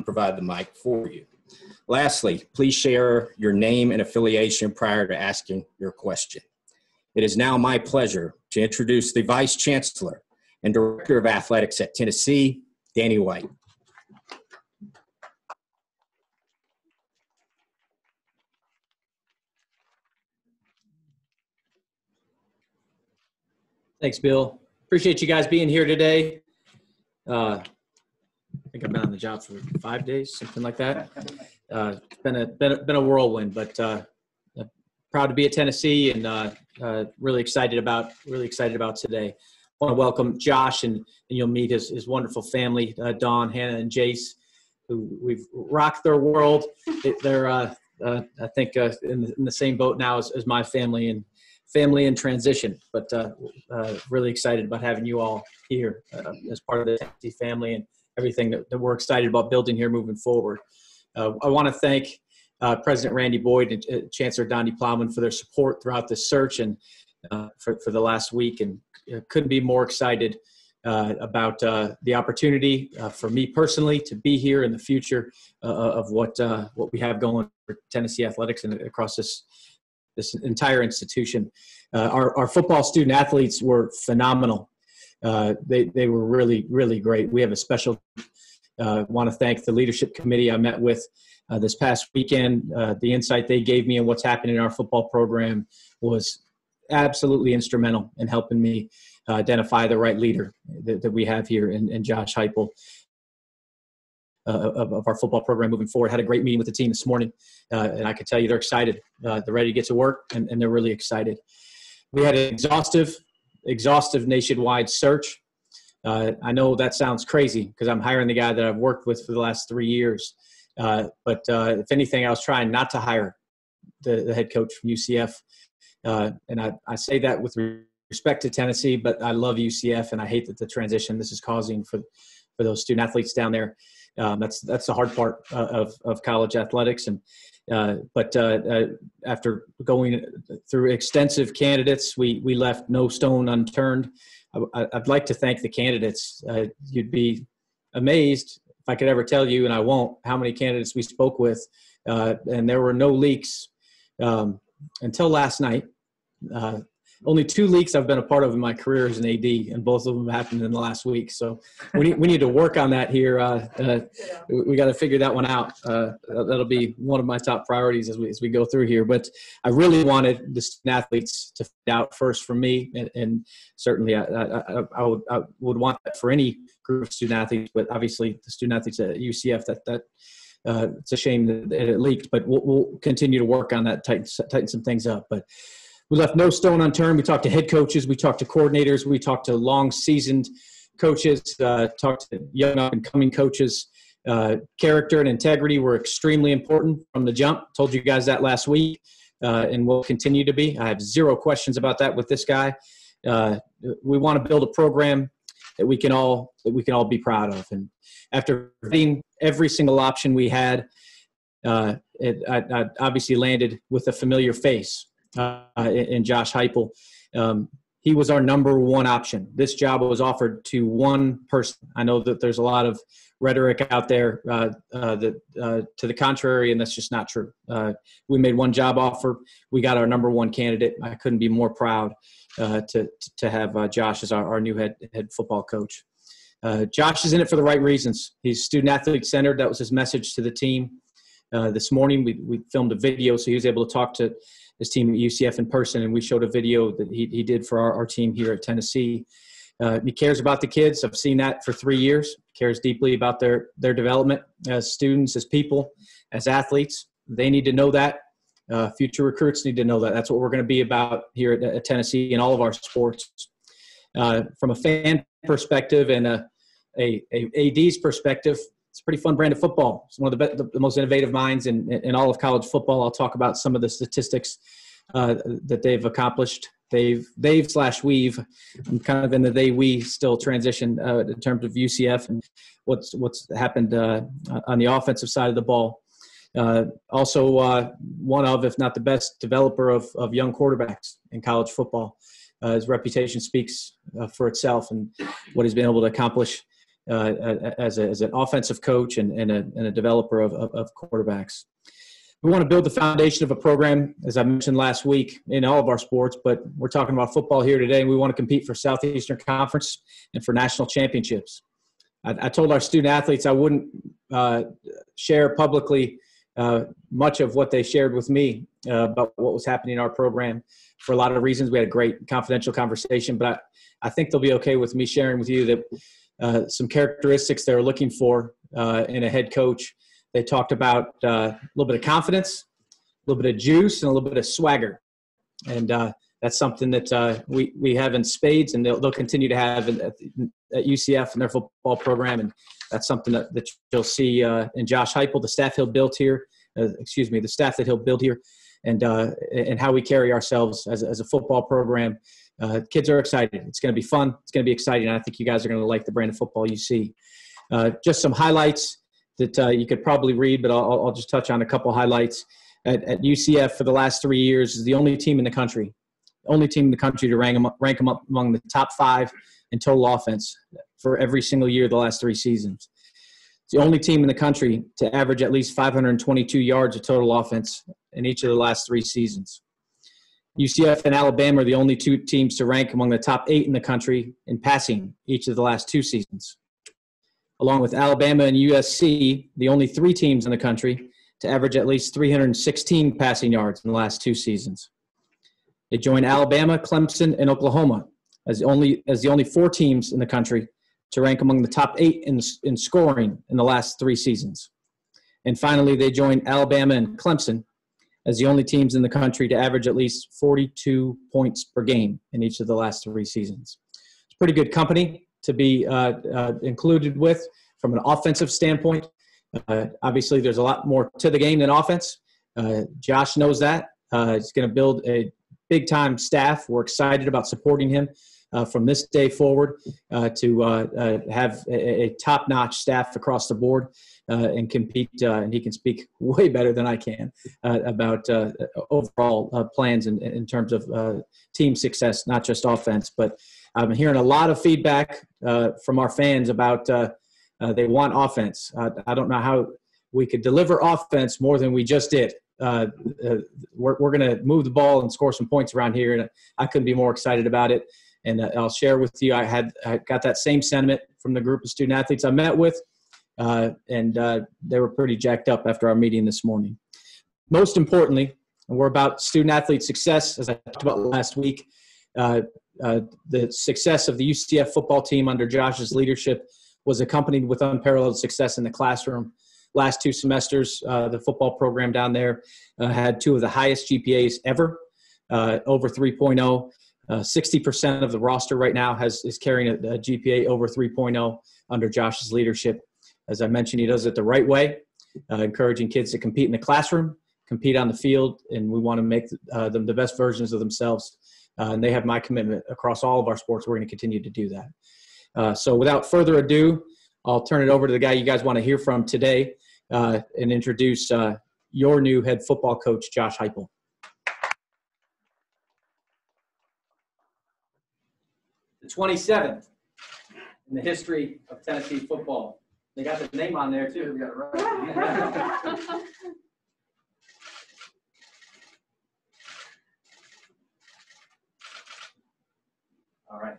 provide the mic for you. Lastly, please share your name and affiliation prior to asking your question. It is now my pleasure to introduce the Vice Chancellor and Director of Athletics at Tennessee, Danny White. Thanks, Bill. Appreciate you guys being here today. Uh, think I've been on the job for five days, something like that. Uh, it's been a, been a been a whirlwind, but uh, proud to be at Tennessee and uh, uh, really excited about really excited about today. I want to welcome Josh and, and you'll meet his, his wonderful family, uh, Dawn, Hannah, and Jace, who we've rocked their world. They're uh, uh, I think uh, in the, in, the, same boat now as, as, my family and family in transition. But really excited about having you all here as part of the Tennessee family and everything that, that we're excited about building here moving forward. Uh, I want to thank uh, President Randy Boyd and uh, Chancellor Donde Plowman for their support throughout this search and uh, for, for the last week, and uh, couldn't be more excited uh, about the opportunity for me personally to be here in the future of what what we have going for Tennessee athletics and across this this entire institution. our, our football student athletes were phenomenal. They, they were really, really great. We have a special uh, want to thank the leadership committee I met with uh, this past weekend. Uh, the insight they gave me and what's happening in our football program was absolutely instrumental in helping me uh, identify the right leader that, that we have here in, in Josh Heupel. Uh, of, of, our football program moving forward. Had a great meeting with the team this morning, uh, and I can tell you they're excited. they're ready to get to work, and, and they're really excited. We had an exhaustive, exhaustive nationwide search uh, I know that sounds crazy because I'm hiring the guy that I've worked with for the last three years. Uh, but uh, if anything, I was trying not to hire the, the head coach from UCF. Uh, and I, I say that with respect to Tennessee, but I love UCF and I hate that the transition this is causing for, for those student athletes down there. Um, that's that's the hard part uh, of, of college athletics. And uh, but after going through extensive candidates, we we left no stone unturned. I, would like to thank the candidates. Uh, you'd be amazed if I could ever tell you, and I won't, how many candidates we spoke with, uh, and there were no leaks um, until last night. Uh, only two leaks I've been a part of in my career as an AD, and both of them happened in the last week. So we need, we need to work on that here. Uh, uh, we got to figure that one out. Uh, that'll be one of my top priorities as we as we go through here. But I really wanted the student athletes to find out first from me, and, and certainly I, I, I, would I would want that for any group of student athletes. But obviously, the student athletes at UCF that that. Uh, it's a shame that it leaked, but we'll, we'll continue to work on that, tighten, tighten some things up. But we left no stone unturned. We talked to head coaches, we talked to coordinators, we talked to long seasoned coaches, uh, talked to young up and coming coaches. Uh, character and integrity were extremely important from the jump. Told you guys that last week, uh, and will continue to be. I have zero questions about that with this guy. Uh, we want to build a program that we can all that we can all be proud of. And after reading every single option we had, uh, it, I, I obviously landed with a familiar face uh, in Josh Heupel. Um, he was our number one option. This job was offered to one person. I know that there's a lot of rhetoric out there uh, uh, that uh, to the contrary, and that's just not true. Uh, we made one job offer. We got our number one candidate. I couldn't be more proud uh, to to have uh, Josh as our, our, new head head football coach. Josh is in it for the right reasons. He's student athlete centered. That was his message to the team. this morning, we we filmed a video, so he was able to talk to his team at UCF in person, and we showed a video that he, he did for our, our team here at Tennessee. Uh, he cares about the kids. I've seen that for three years. Cares deeply about their their development as students, as people, as athletes. They need to know that. Uh, future recruits need to know that. That's what we're going to be about here at, at Tennessee in all of our sports. Uh, from a fan perspective and a, a, a AD's perspective, it's a pretty fun brand of football. It's one of the, be- the most innovative minds in, in all of college football. I'll talk about some of the statistics uh, that they've accomplished. They've they've slash weave. I'm kind of in the they we still transition uh, in terms of UCF and what's what's happened uh, on the offensive side of the ball. Uh, also, uh, one of, if not the best, developer of, of young quarterbacks in college football. Uh, his reputation speaks for itself and what he's been able to accomplish uh, as, a, as an offensive coach and, and, a, and a developer of, of, of quarterbacks. We want to build the foundation of a program, as I mentioned last week, in all of our sports, but we're talking about football here today, and we want to compete for Southeastern Conference and for national championships. I, I told our student athletes I wouldn't uh, share publicly uh, much of what they shared with me uh, about what was happening in our program for a lot of reasons. We had a great confidential conversation, but I, I think they'll be okay with me sharing with you that uh, some characteristics they're looking for uh, in a head coach. They talked about uh, a little bit of confidence, a little bit of juice, and a little bit of swagger. And uh, that's something that uh, we, we have in spades, and they'll, they'll continue to have at, at UCF and their football program. And that's something that, that you'll see in Josh Heupel, the staff he'll build here, excuse me, the staff that he'll build here, and, and how we carry ourselves as, as a football program uh, kids are excited. It's going to be fun. It's going to be exciting. I think you guys are going to like the brand of football you see. Uh, just some highlights that uh, you could probably read, but I'll, I'll, just touch on a couple highlights. At, at, UCF for the last three years is the only team in the country, only team in the country to rank them, up, rank them up among the top five in total offense for every single year the last three seasons. It's the only team in the country to average at least 522 yards of total offense in each of the last three seasons. UCF and Alabama are the only two teams to rank among the top eight in the country in passing each of the last two seasons. Along with Alabama and USC, the only three teams in the country to average at least 316 passing yards in the last two seasons. They join Alabama, Clemson, and Oklahoma as the only as the only four teams in the country to rank among the top eight in, in scoring in the last three seasons. And finally, they join Alabama and Clemson as the only teams in the country to average at least 42 points per game in each of the last three seasons. It's pretty good company to be uh, uh, included with from an offensive standpoint. Uh, obviously, there's a lot more to the game than offense. Uh, Josh knows that. Uh, he's going to build a big time staff. We're excited about supporting him. Uh, from this day forward, to have a, a top notch staff across the board and compete. Uh, and he can speak way better than I can uh, about uh, overall uh, plans in, in terms of uh, team success, not just offense. But I'm hearing a lot of feedback from our fans about they want offense. I don't know how we could deliver offense more than we just did. Uh, uh, we're, we're going to move the ball and score some points around here, and I couldn't be more excited about it. And uh, I'll share with you, I had I got that same sentiment from the group of student athletes I met with uh, and uh, they were pretty jacked up after our meeting this morning. Most importantly, we're about student athlete success, as I talked about last week. Uh, uh the success of the UCF football team under Josh's leadership was accompanied with unparalleled success in the classroom. Last two semesters, uh, the football program down there uh, had two of the highest GPAs ever, over 3.0. 60% of the roster right now has is carrying a, a GPA over 3.0 under Josh's leadership. As I mentioned, he does it the right way, uh, encouraging kids to compete in the classroom, compete on the field, and we want to make uh, them the best versions of themselves. Uh, and they have my commitment across all of our sports. We're going to continue to do that. Uh, so, without further ado, I'll turn it over to the guy you guys want to hear from today uh, and introduce uh, your new head football coach, Josh Heupel. The 27th in the history of Tennessee football. They got the name on there too. We got it right. All right.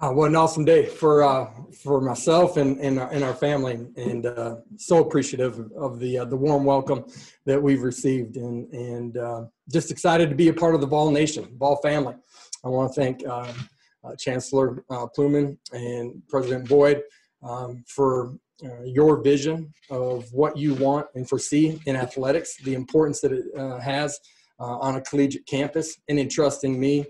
Uh, what an awesome day for uh, for myself and and our, and our family, and uh, so appreciative of the uh, the warm welcome that we've received, and and uh, just excited to be a part of the Vol Nation, Vol family. I want to thank uh, Chancellor Plowman and President Boyd um, for your vision of what you want and foresee in athletics, the importance that it has on a collegiate campus, and entrusting me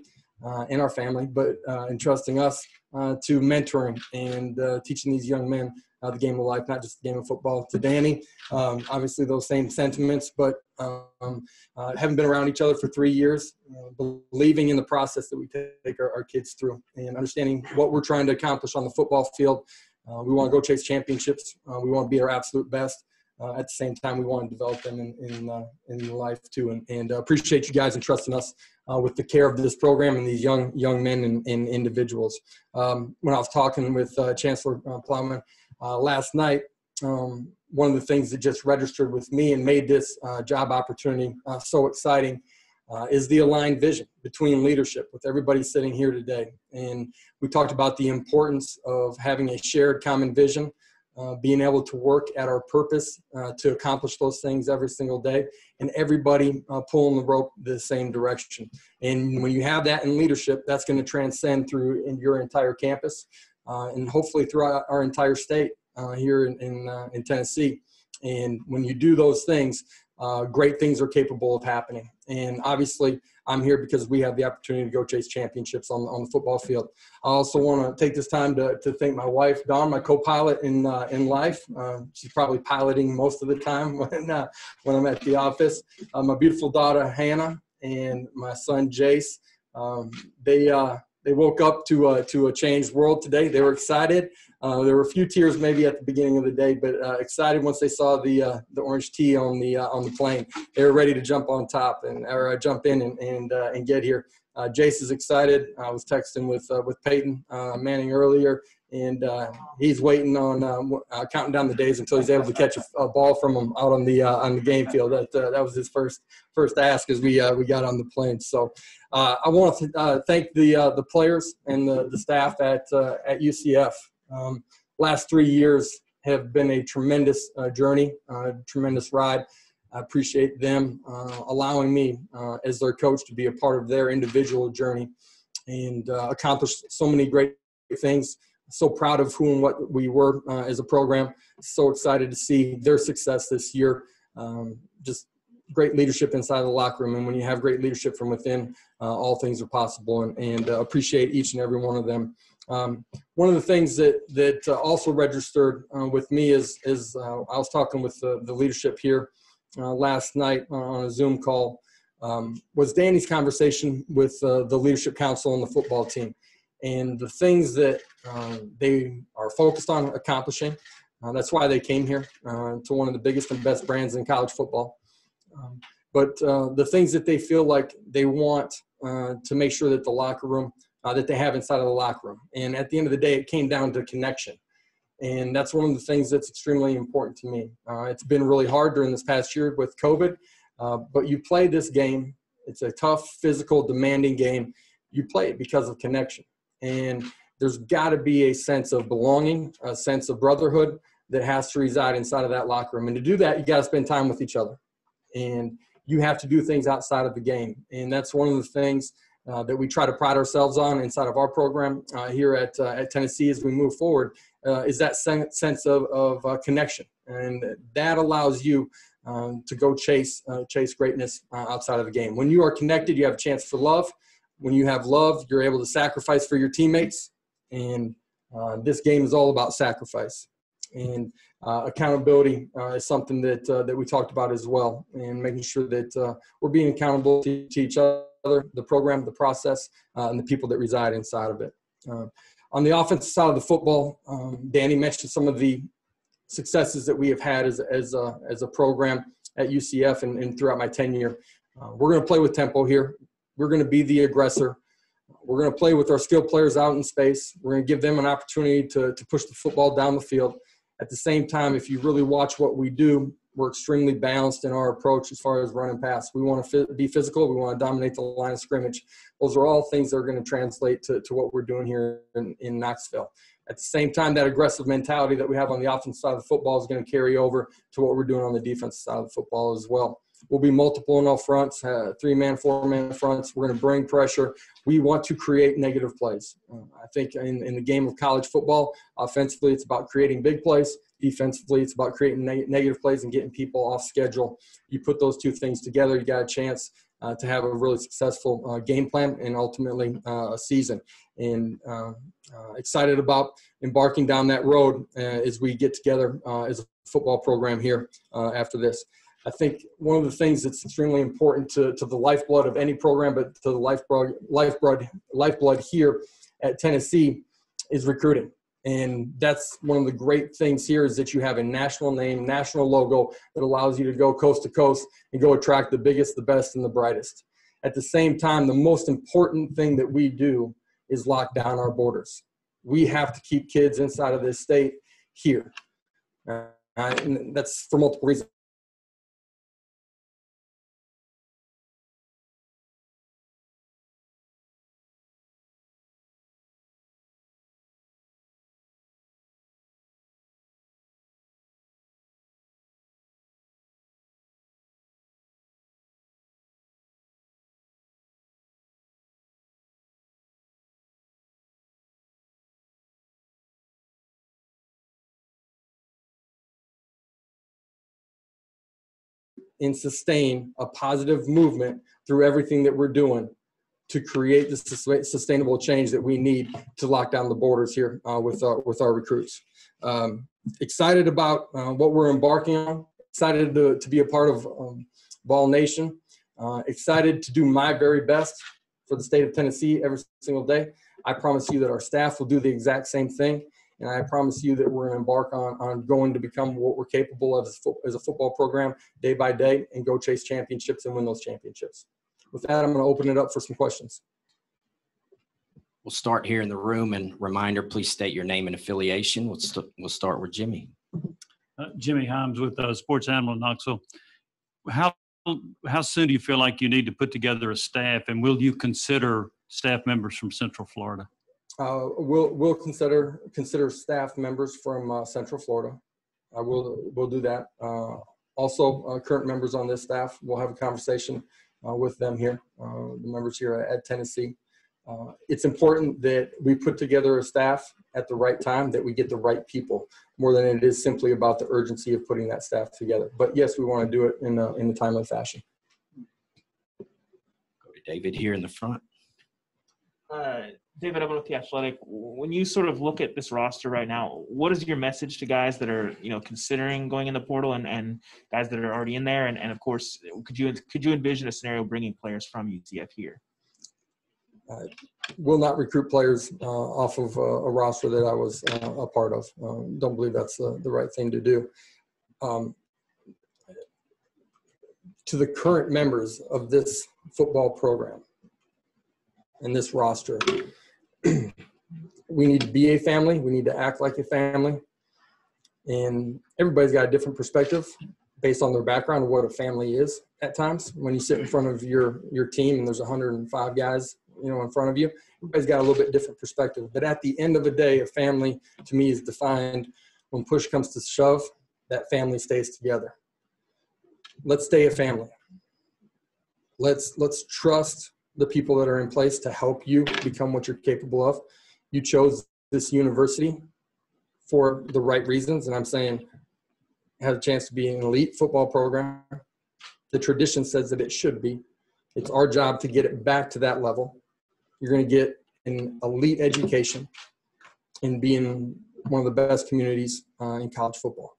uh, and our family, but uh, entrusting us uh, to mentoring and uh, teaching these young men uh, the game of life, not just the game of football. To Danny, um, obviously those same sentiments, but um, uh, haven't been around each other for three years, uh, believing in the process that we take our, our, kids through and understanding what we're trying to accomplish on the football field. Uh, we want to go chase championships. Uh, we want to be our absolute best. Uh, at the same time, we want to develop them in in, in life too, and, and appreciate you guys entrusting us with the care of this program and these young young men and, and individuals. Um, when I was talking with Chancellor Plowman, uh, last night, um, one of the things that just registered with me and made this uh, job opportunity uh, so exciting uh, is the aligned vision between leadership with everybody sitting here today. And we talked about the importance of having a shared common vision, uh, being able to work at our purpose uh, to accomplish those things every single day, and everybody pulling the rope the same direction. And when you have that in leadership, that's going to transcend through in your entire campus uh, and hopefully throughout our entire state uh, here in in, uh, in, Tennessee. And when you do those things, uh, great things are capable of happening. And obviously, I'm here because we have the opportunity to go chase championships on, on the football field. I also want to take this time to, to thank my wife, Dawn, my co-pilot in uh, in life. Uh, she's probably piloting most of the time when uh, when I'm at the office. Uh, my beautiful daughter Hannah and my son Jace. Um, they uh, they woke up to a, to a changed world today. They were excited. Uh, there were a few tears maybe at the beginning of the day, but uh, excited once they saw the uh, the orange tea on the uh, on the plane. They were ready to jump on top and or uh, jump in and and, uh, and get here. Jace is excited. I was texting with with Peyton Manning earlier, and uh, he's waiting on uh, uh, counting down the days until he's able to catch a, a ball from him out on the uh, on the game field. That uh, that was his first first ask as we uh, we got on the plane. So I want to thank the the players and the, the staff at at UCF. Um, last three years have been a tremendous journey, tremendous ride. I appreciate them allowing me as their coach to be a part of their individual journey and accomplish so many great things so proud of who and what we were uh, as a program. So excited to see their success this year. Um, just great leadership inside the locker room. And when you have great leadership from within, uh, all things are possible and, and uh, appreciate each and every one of them. Um, one of the things that, that uh, also registered uh, with me is, is uh, I was talking with the, the leadership here last night on a Zoom call um, was Danny's conversation with the leadership council and the football team and the things that um, they are focused on accomplishing. Uh, that's why they came here uh, to one of the biggest and best brands in college football. Um, but uh, the things that they feel like they want uh, to make sure that the locker room that they have inside of the locker room, and at the end of the day, it came down to connection, and that's one of the things that's extremely important to me. It's been really hard during this past year with COVID, but you play this game. It's a tough, physical, demanding game. You play it because of connection and there's got to be a sense of belonging, a sense of brotherhood that has to reside inside of that locker room. And to do that, you got to spend time with each other, and you have to do things outside of the game. And that's one of the things uh, that we try to pride ourselves on inside of our program uh, here at, uh, at Tennessee as we move forward uh, is that sen- sense of, of uh, connection. And that allows you um, to go chase, uh, chase greatness outside of the game. When you are connected, you have a chance for love when you have love, you're able to sacrifice for your teammates. And uh, this game is all about sacrifice. And uh, accountability uh, is something that uh, that we talked about as well, and making sure that uh, we're being accountable to, to, each other, the program, the process, uh, and the people that reside inside of it. on the offensive side of the football, um, Danny mentioned some of the successes that we have had as, as, a, as a program at UCF and, and throughout my tenure. we're going to play with tempo here. We're going to be the aggressor. We're going to play with our skilled players out in space. We're going to give them an opportunity to, to push the football down the field. At the same time, if you really watch what we do, we're extremely balanced in our approach as far as running pass. We want to be physical. We want to dominate the line of scrimmage. Those are all things that are going to translate to, to what we're doing here in, in Knoxville. At the same time, that aggressive mentality that we have on the offensive side of the football is going to carry over to what we're doing on the defensive side of the football as well. We'll be multiple in all fronts, uh, three man, four man fronts. We're going to bring pressure. We want to create negative plays. Uh, I think in, in the game of college football, offensively, it's about creating big plays. Defensively, it's about creating negative plays and getting people off schedule. You put those two things together, you got a chance uh, to have a really successful uh, game plan and ultimately uh, a season. And uh, uh, excited about embarking down that road uh, as we get together as a football program here after this. I think one of the things that's extremely important to, to the lifeblood of any program, but to the lifeblood, lifeblood, lifeblood here at Tennessee is recruiting. And that's one of the great things here is that you have a national name, national logo that allows you to go coast to coast and go attract the biggest, the best, and the brightest. At the same time, the most important thing that we do is lock down our borders. We have to keep kids inside of this state here. Uh, and that's for multiple reasons. And sustain a positive movement through everything that we're doing to create the sustainable change that we need to lock down the borders here uh, with our, with our recruits. Um, excited about uh, what we're embarking on. Excited to, to be a part of um, Vol Nation. Uh, excited to do my very best for the state of Tennessee every single day. I promise you that our staff will do the exact same thing. And I promise you that we're going to embark on, on going to become what we're capable of as, fo- as a football program day by day and go chase championships and win those championships. With that, I'm going to open it up for some questions. We'll start here in the room and reminder, please state your name and affiliation. We'll, st- we'll start with Jimmy. Uh, Jimmy Hyams with uh, Sports Animal in Knoxville. How how soon do you feel like you need to put together a staff, and will you consider staff members from Central Florida? Uh, we'll we'll consider consider staff members from uh, Central Florida. I will we'll do that. Uh, also, uh, current members on this staff. We'll have a conversation uh, with them here, uh, the members here at Tennessee. it's important that we put together a staff at the right time, that we get the right people, more than it is simply about the urgency of putting that staff together. But yes, we want to do it in a, in a timely fashion. Go to David here in the front. Uh, David Ubben with the Athletic. When you sort of look at this roster right now, what is your message to guys that are you know considering going in the portal and, and guys that are already in there? And, and of course, could you could you envision a scenario bringing players from UCF here? Uh, will not recruit players uh, off of a, a, roster that I was uh, a part of. Um, don't believe that's the, the right thing to do. Um, to the current members of this football program, in this roster. we need to be a family. We need to act like a family. And everybody's got a different perspective based on their background of what a family is at times. When you sit in front of your your team and there's 105 guys, you know, in front of you, everybody's got a little bit different perspective. But at the end of the day, a family to me is defined when push comes to shove, that family stays together. Let's stay a family. Let's let's trust the people that are in place to help you become what you're capable of. You chose this university for the right reasons, and I'm saying has a chance to be an elite football program. The tradition says that it should be. It's our job to get it back to that level. You're going to get an elite education and be in one of the best communities uh, in college football.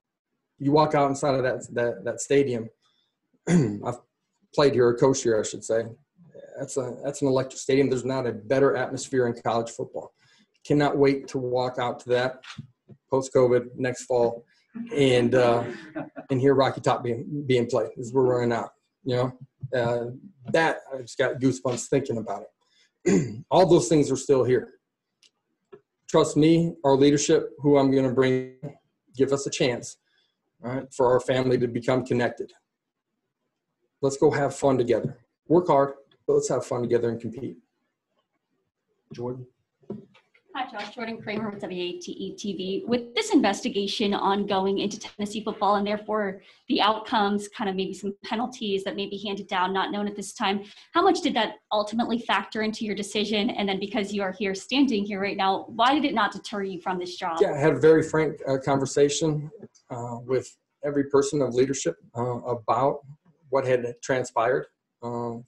You walk out inside of that that, that stadium. I've played here, coached here, I should say that's a that's an electric stadium. There's not a better atmosphere in college football. Cannot wait to walk out to that post COVID next fall and uh, and hear Rocky Top being being played as we're running out. You know, uh, that I just got goosebumps thinking about it. All those things are still here. Trust me, our leadership, who I'm going to bring, give us a chance, right, for our family to become connected. Let's go have fun together. Work hard, but let's have fun together and compete. Jordan. Hi, Josh. Jordan Kramer with WATE TV. With this investigation ongoing into Tennessee football and therefore the outcomes, kind of maybe some penalties that may be handed down, not known at this time, how much did that ultimately factor into your decision? And then because you are here standing here right now, why did it not deter you from this job? Yeah, I had a very frank uh, conversation uh, with every person of leadership uh, about what had transpired um,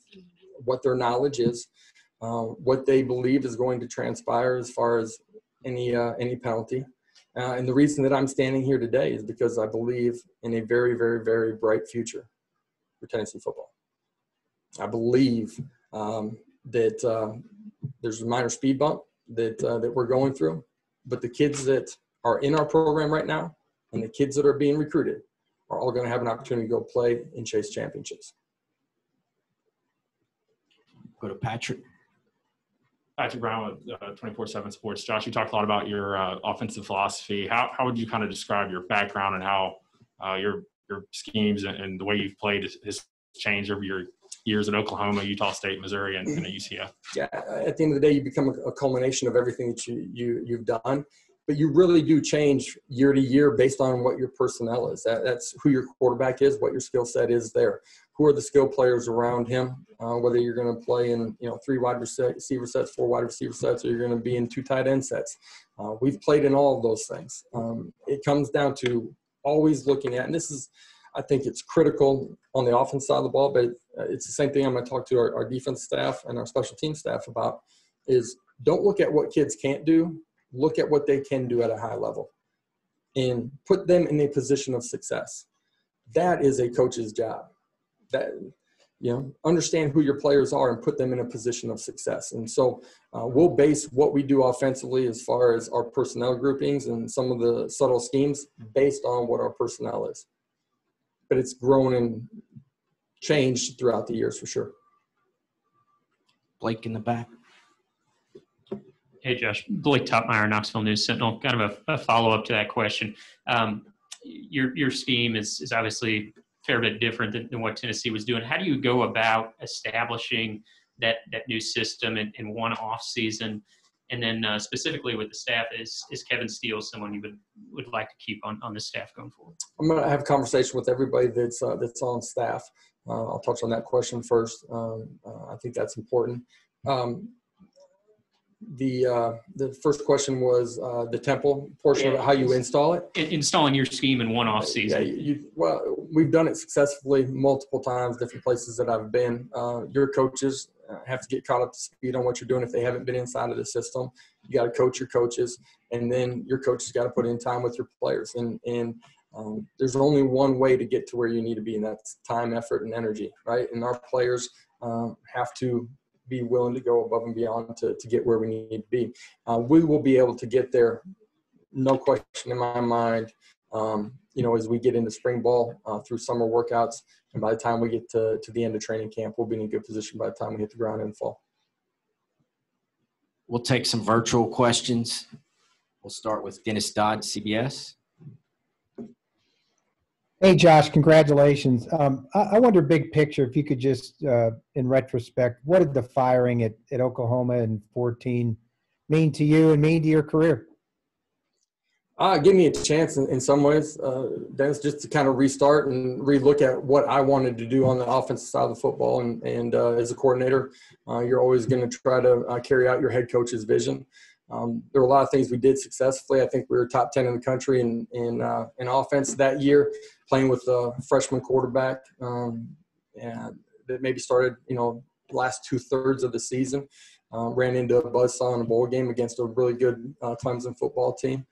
what their knowledge is, uh, what they believe is going to transpire as far as any uh, any penalty. Uh, and the reason that I'm standing here today is because I believe in a very, very, very bright future for Tennessee football. I believe um, that uh, there's a minor speed bump that uh, that we're going through, but the kids that are in our program right now and the kids that are being recruited are all going to have an opportunity to go play and chase championships. Go to Patrick. Patrick Brown with uh, 24/7 Sports. Josh, you talked a lot about your uh, offensive philosophy. How how would you kind of describe your background and how uh, your your schemes and, and, the way you've played has changed over your years in Oklahoma, Utah State, Missouri, and, and at UCF? Yeah, at the end of the day, you become a, a culmination of everything that you, you you've done but you really do change year to year based on what your personnel is. That, that's who your quarterback is, what your skill set is there. Who are the skill players around him? Uh, whether you're going to play in you know three wide receiver sets, four wide receiver sets, or you're going to be in two tight end sets. Uh, we've played in all of those things. Um, it comes down to always looking at, and this is, I think it's critical on the offense side of the ball, but it's the same thing I'm going to talk to our, our defense staff and our special team staff about. Is don't look at what kids can't do look at what they can do at a high level and put them in a position of success. That is a coach's job. That you know, understand who your players are and put them in a position of success. And so uh, we'll base what we do offensively as far as our personnel groupings and some of the subtle schemes based on what our personnel is. But it's grown and changed throughout the years for sure. Blake in the back. Hey, Josh. Blake Toppmeyer, Knoxville News Sentinel. Kind of a, a follow up to that question. Um, your your scheme is is obviously a fair bit different than, than, what Tennessee was doing. How do you go about establishing that that new system in, in one off season? And then uh, specifically with the staff, is is Kevin Steele someone you would would like to keep on, on the staff going forward? I'm going to have a conversation with everybody that's uh, that's on staff. Uh, I'll touch on that question first. Um, uh, I think that's important. Um, the uh, the first question was uh, the tempo portion of it, how you install it. installing your scheme in one off season. Yeah, you, well, we've done it successfully multiple times, different places that I've been. Uh, your coaches uh, have to get caught up to speed on what you're doing if they haven't been inside of the system. You got to coach your coaches, and then your coaches got to put in time with your players. And and um, there's only one way to get to where you need to be, and that's time, effort, and energy, right? And our players um, have to be willing to go above and beyond to, to get where we need to be. Uh, we will be able to get there, no question in my mind. Um, you know, as we get into spring ball uh, through summer workouts, and by the time we get to, to the end of training camp, we'll be in a good position by the time we hit the ground in fall. We'll take some virtual questions. We'll start with Dennis Dodd, CBS. Hey, Josh, congratulations. Um, I, I, wonder, big picture, if you could just, uh, in retrospect, what did the firing at, at Oklahoma in 14 mean to you and mean to your career? Uh, give me a chance in, in some ways, uh, Dennis, just to kind of restart and relook at what I wanted to do on the offensive side of the football. And, and uh, as a coordinator, uh, you're always going to try to uh, carry out your head coach's vision. Um, there were a lot of things we did successfully. I think we were top 10 in the country in, in, uh, in offense that year, playing with a freshman quarterback um, and that maybe started, you know, last two thirds of the season. Um, ran into a buzzsaw in a bowl game against a really good uh, Clemson football team.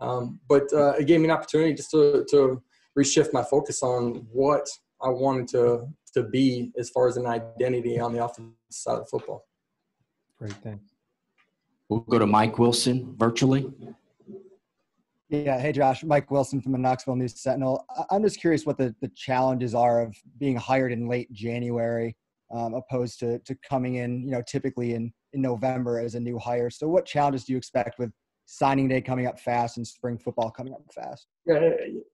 Um, but uh, it gave me an opportunity just to, to reshift my focus on what I wanted to, to be as far as an identity on the offensive side of football. Great, thanks. We'll go to Mike Wilson virtually. Yeah. Hey, Josh. Mike Wilson from the Knoxville News Sentinel. I'm just curious what the, the challenges are of being hired in late January um, opposed to, to coming in, you know, typically in, in November as a new hire. So what challenges do you expect with signing day coming up fast and spring football coming up fast? Yeah,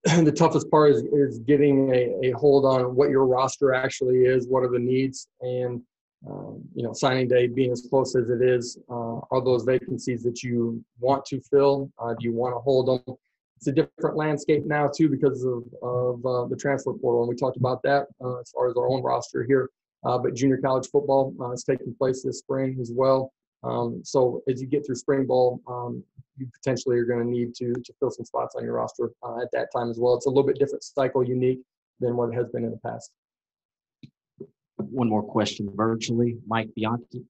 the toughest part is, is getting a, a hold on what your roster actually is, what are the needs, and um, you know, signing day being as close as it is, uh, are those vacancies that you want to fill? Uh, do you want to hold them? It's a different landscape now too because of, of uh, the transfer portal, and we talked about that uh, as far as our own roster here. Uh, but junior college football uh, is taking place this spring as well. Um, so as you get through spring ball, um, you potentially are going to need to to fill some spots on your roster at that time as well. It's a little bit different cycle, unique than what it has been in the past. One more question virtually. Mike Bianchi.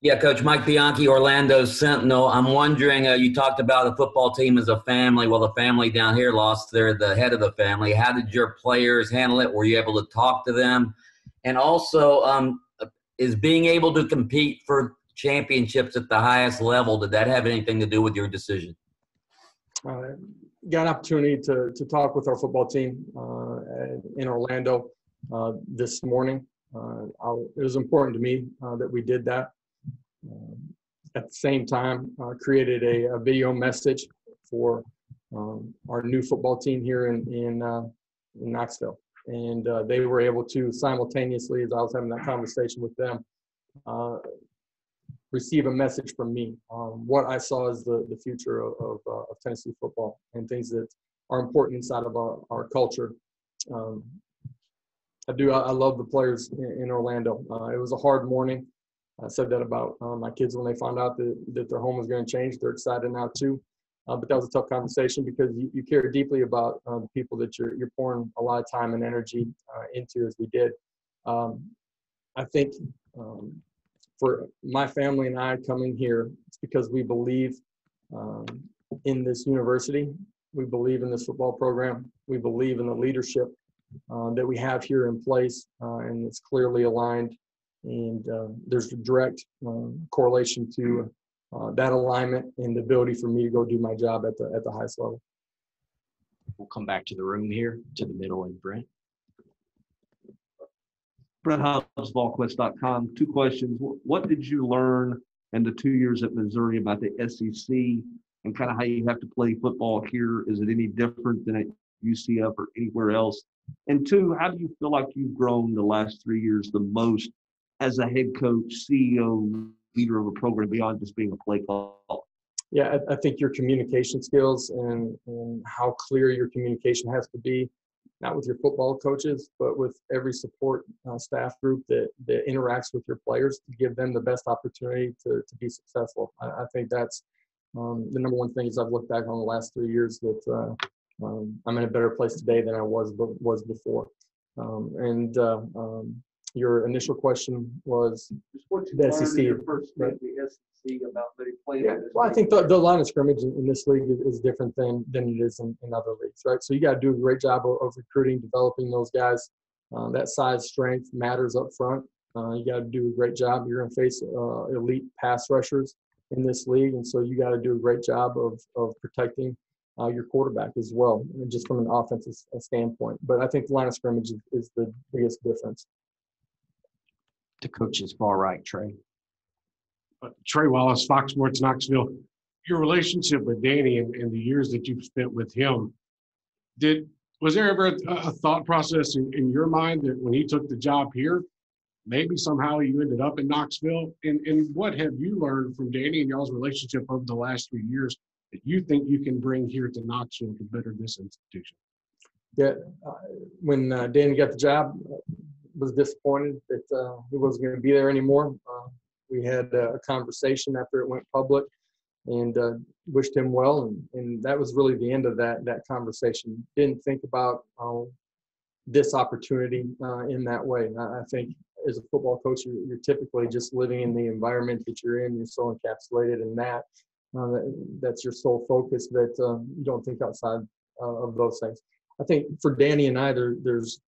Yeah, Coach Mike Bianchi, Orlando Sentinel. I'm wondering, uh, you talked about the football team as a family. Well, the family down here lost their the head of the family. How did your players handle it? Were you able to talk to them? And also, um, is being able to compete for championships at the highest level, did that have anything to do with your decision? Uh, got an opportunity to, to talk with our football team uh, in Orlando uh, this morning. Uh, it was important to me uh, that we did that. At the same time, uh, created a, a, video message for um, our new football team here in in, in Knoxville, and they were able to simultaneously, as I was having that conversation with them, receive a message from me. Um, what I saw as the, the future of, of, uh, of, Tennessee football and things that are important inside of our, our culture. Um, I do. I, I, love the players in, in Orlando. Uh, it was a hard morning. I said that about uh, my kids when they found out that, that their home was going to change. They're excited now too. Uh, but that was a tough conversation because you, you care deeply about uh, the people that you're, you're pouring a lot of time and energy uh, into, as we did. Um, I think um, for my family and I coming here, it's because we believe um, in this university. We believe in this football program. We believe in the leadership uh, that we have here in place, uh, and it's clearly aligned. And uh, there's a direct um, correlation to uh, that alignment and the ability for me to go do my job at the at the highest level. We'll come back to the room here, to the middle, and Brent. Brent Hobbs, VolQuest.com. Two questions. What did you learn in the two years at Missouri about the SEC and kind of how you have to play football here? Is it any different than at UCF or anywhere else? And two, how do you feel like you've grown the last three years the most as a head coach, CEO, leader of a program beyond just being a play call? Yeah, I, I think your communication skills and, and how clear your communication has to be not with your football coaches, but with every support uh, staff group that, that interacts with your players to give them the best opportunity to, to be successful. I, I think that's um, the number one thing is I've looked back on the last three years that uh, um, I'm in a better place today than I was was before. Um, and uh, um, your initial question was what you the SEC. Your first right? the SEC about. Yeah. Well, I think the, the line of scrimmage in, in this league is, is, different than than it is in, in other leagues, right? So you got to do a great job of, of recruiting, developing those guys. Uh, that size strength matters up front. Uh, you got to do a great job. You're going to face uh, elite pass rushers in this league, and so you got to do a great job of of protecting uh, your quarterback as well, just from an offensive standpoint. But I think the line of scrimmage is, is the biggest difference to coach's far right, Trey. Uh, Trey Wallace, Fox Sports Knoxville. Your relationship with Danny and, and, the years that you've spent with him, did was there ever a, a thought process in, in, your mind that when he took the job here, maybe somehow you ended up in Knoxville? And, and what have you learned from Danny and y'all's relationship over the last three years that you think you can bring here to Knoxville to better this institution? Yeah, uh, when uh, Danny got the job, was disappointed that uh, he wasn't going to be there anymore. Uh, we had a conversation after it went public and uh, wished him well, and, and that was really the end of that that conversation. Didn't think about uh, this opportunity uh, in that way. I, think as a football coach, you're, you're, typically just living in the environment that you're in. You're so encapsulated in that. Uh, that that's your sole focus. That you don't think outside of those things. I think for Danny and I, there, there's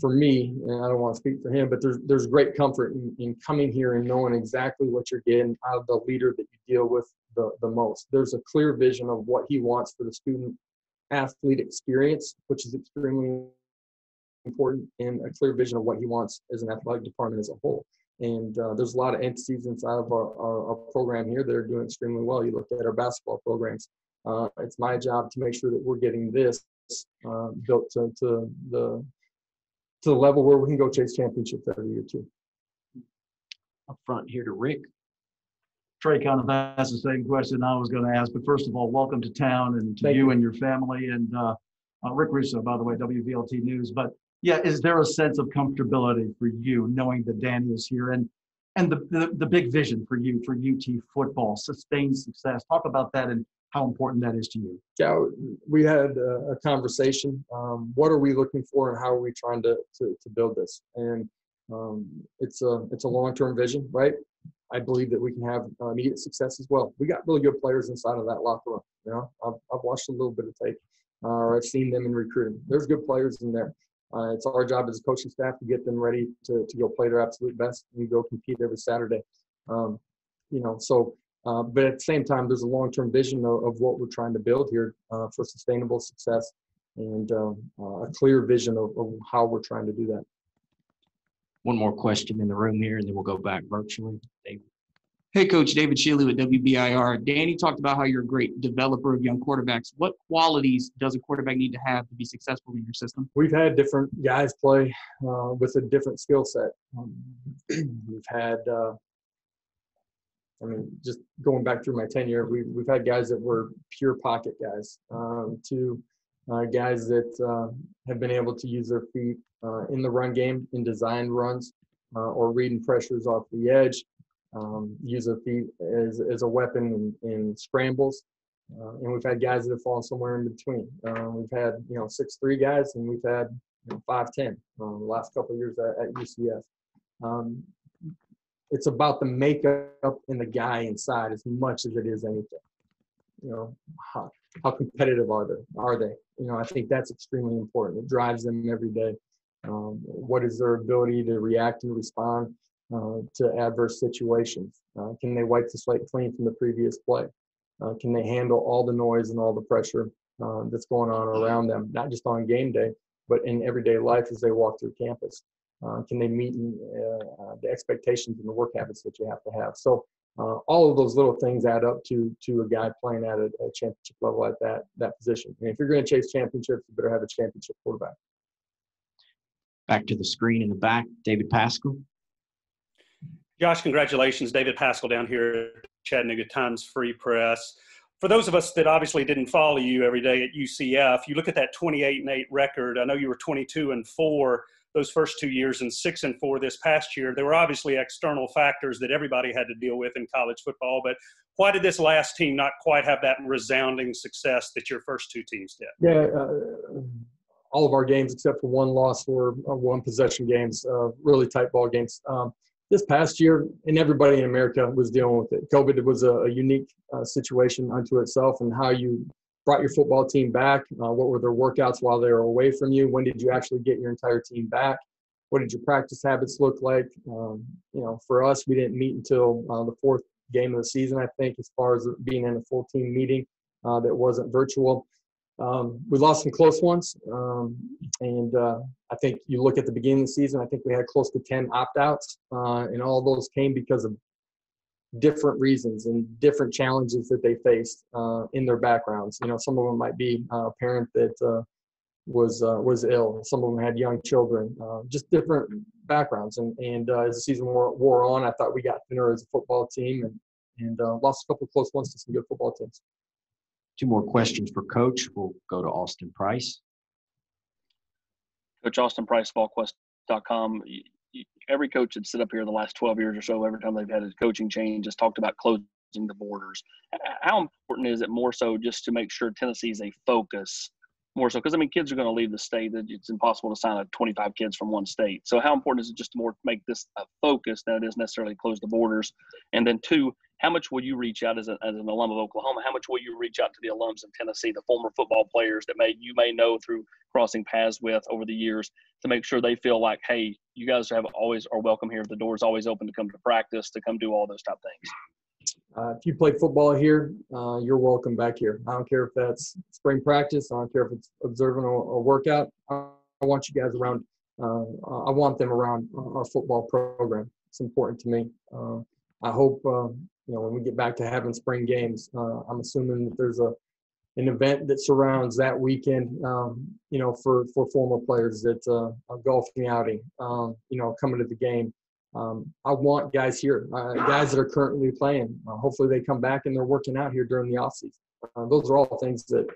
for me, and I don't want to speak for him, but there's there's great comfort in, in coming here and knowing exactly what you're getting out of the leader that you deal with the, the most. There's a clear vision of what he wants for the student athlete experience, which is extremely important, and a clear vision of what he wants as an athletic department as a whole. And uh, there's a lot of entities inside of our, our, our, program here that are doing extremely well. You look at our basketball programs. Uh, it's my job to make sure that we're getting this uh, built to, to the to the level where we can go chase championships every year too. Up front here to Rick. Trey kind of asked the same question I was going to ask, but first of all, welcome to town and to Thank you, you and your family. And uh, uh, Rick Russo, by the way, WVLT News. But yeah, is there a sense of comfortability for you knowing that Danny is here and and the, the, the big vision for you for UT football, sustained success? Talk about that and how important that is to you. Yeah, we had a, conversation. Um, what are we looking for, and how are we trying to to, to build this? And um, it's a it's a long term vision, right? I believe that we can have uh, immediate success as well. We got really good players inside of that locker room. You know, I've, I've watched a little bit of tape, uh, or I've seen them in recruiting. There's good players in there. Uh, it's our job as a coaching staff to get them ready to, to go play their absolute best and go compete every Saturday. Um, you know, so uh, but at the same time, there's a long-term vision of, of what we're trying to build here uh, for sustainable success and um, uh, a clear vision of, of, how we're trying to do that. One more question in the room here, and then we'll go back virtually. David. Hey, Coach David Shealy with WBIR. Danny talked about how you're a great developer of young quarterbacks. What qualities does a quarterback need to have to be successful in your system? We've had different guys play uh, with a different skill set. Um, we've had uh, I mean, just going back through my tenure, we, we've had guys that were pure pocket guys, um, to uh, guys that uh, have been able to use their feet uh, in the run game, in design runs, uh, or reading pressures off the edge, um, use their feet as, as a weapon in, in scrambles. Uh, and we've had guys that have fallen somewhere in between. Uh, we've had, you know, six three guys, and we've had you know, five ten um, the last couple years at, at UCF. Um, it's about the makeup and the guy inside as much as it is anything. You know, how, how competitive are they? Are they? You know, I think that's extremely important. It drives them every day. Um, what is their ability to react and respond uh, to adverse situations? Uh, can they wipe the slate clean from the previous play? Uh, can they handle all the noise and all the pressure uh, that's going on around them, not just on game day, but in everyday life as they walk through campus? Uh, can they meet uh, uh, the expectations and the work habits that you have to have? So uh, all of those little things add up to to a guy playing at a, a championship level at that that position. And if you're going to chase championships, you better have a championship quarterback. Back to the screen in the back, David Paschall. Josh, congratulations, David Paschall down here at Chattanooga Times Free Press. For those of us that obviously didn't follow you every day at UCF, you look at that 28 and 8 record. I know you were 22 and 4 those first two years and six and four this past year. There were obviously external factors that everybody had to deal with in college football, but why did this last team not quite have that resounding success that your first two teams did? Yeah, uh, all of our games except for one loss were uh, one possession games, uh, really tight ball games. Um, this past year, and everybody in America was dealing with it. COVID was a, a unique uh, situation unto itself, and how you brought your football team back? Uh, what were their workouts while they were away from you? When did you actually get your entire team back? What did your practice habits look like? Um, you know, for us, we didn't meet until uh, the fourth game of the season, I think, as far as being in a full team meeting uh, that wasn't virtual. Um, we lost some close ones, um, and uh, I think you look at the beginning of the season. I think we had close to ten opt-outs, uh, and all those came because of different reasons and different challenges that they faced uh, in their backgrounds. You know, some of them might be uh, a parent that uh, was uh, was ill. Some of them had young children. Uh, just different backgrounds. And and uh, as the season wore, wore, on, I thought we got thinner as a football team and and lost a couple close ones to some good football teams. Two more questions for Coach. We'll go to Austin Price. Coach Austin Price, VolQuest.com every coach that's sit up here the last 12 years or so, every time they've had a coaching change, has talked about closing the borders. How important is it more so just to make sure Tennessee is a focus more so? Because I mean, kids are going to leave the state. That it's impossible to sign up 25 kids from one state. So how important is it just to more make this a focus than it is necessarily close the borders? And then two, how much will you reach out as, a, as an alum of Oklahoma? How much will you reach out to the alums in Tennessee, the former football players that may you may know through crossing paths with over the years, to make sure they feel like, hey, you guys have always are welcome here. The door is always open to come to practice, to come do all those type things. Uh, if you play football here, uh, you're welcome back here. I don't care if that's spring practice. I don't care if it's observing a, a workout. I, want you guys around. Uh, I want them around our football program. It's important to me. I hope uh, you know, when we get back to having spring games, uh, I'm assuming that there's a an event that surrounds that weekend, um, you know, for for former players that uh, a golfing outing, um, you know, coming to the game. Um, I want guys here, uh, guys that are currently playing. Uh, hopefully, they come back and they're working out here during the off season. Uh, those are all things that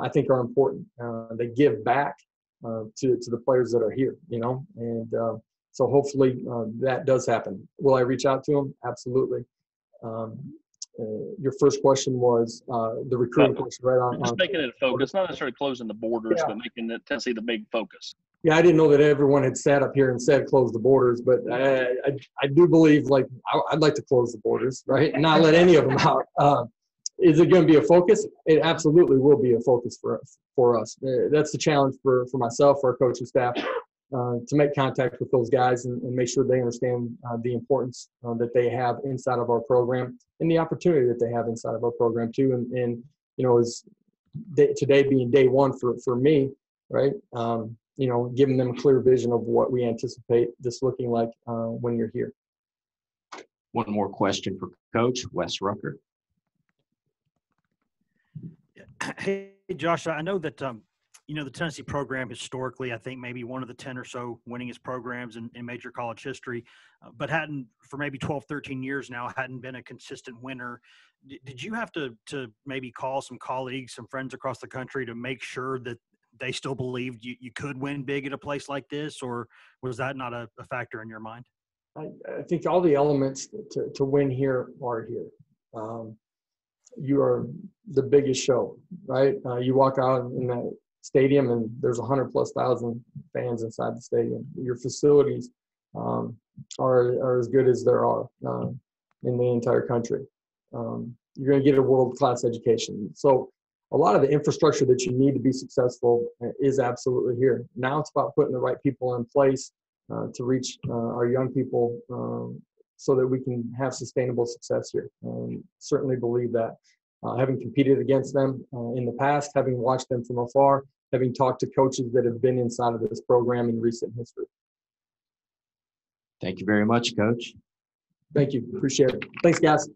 I think are important. Uh, they give back to to the players that are here, you know, and so hopefully that does happen. Will I reach out to them? Absolutely. Um, uh, your first question was uh, the recruiting question, right? On, Just on, making it a focus, not necessarily closing the borders, Yeah. but making it Tennessee the big focus. yeah, I didn't know that everyone had sat up here and said close the borders, but I, I, I do believe like I, I'd like to close the borders, right? And not let any of them out. Uh, is it going to be a focus? It absolutely will be a focus for us. For us, Uh, that's the challenge for for myself, for our coaching staff, uh, to make contact with those guys and, and make sure they understand uh, the importance uh, that they have inside of our program and the opportunity that they have inside of our program too. And, and you know, is day, today being day one for for me, right? Um, you know, giving them a clear vision of what we anticipate this looking like uh, when you're here. One more question for Coach Wes Rucker. Hey, Josh, I know that, um, you know, the Tennessee program historically, I think maybe one of the 10 or so winningest programs in, in major college history, uh, but hadn't for maybe 12, 13 years now, hadn't been a consistent winner. D- did you have to, to maybe call some colleagues, some friends across the country to make sure that they still believed you, you could win big at a place like this, or was that not a, a factor in your mind? I, I think all the elements to, to win here are here. Um, you are the biggest show, right? Uh, you walk out in that stadium and there's a hundred plus thousand fans inside the stadium. Your facilities um, are, are as good as there are uh, in the entire country. Um, you're going to get a world class education. So a lot of the infrastructure that you need to be successful uh, is absolutely here. Now it's about putting the right people in place uh, to reach uh, our young people um, so that we can have sustainable success here. Um, certainly believe that. Uh, having competed against them uh, in the past, having watched them from afar, having talked to coaches that have been inside of this program in recent history. Thank you very much, Coach. Thank you. Appreciate it. Thanks, guys.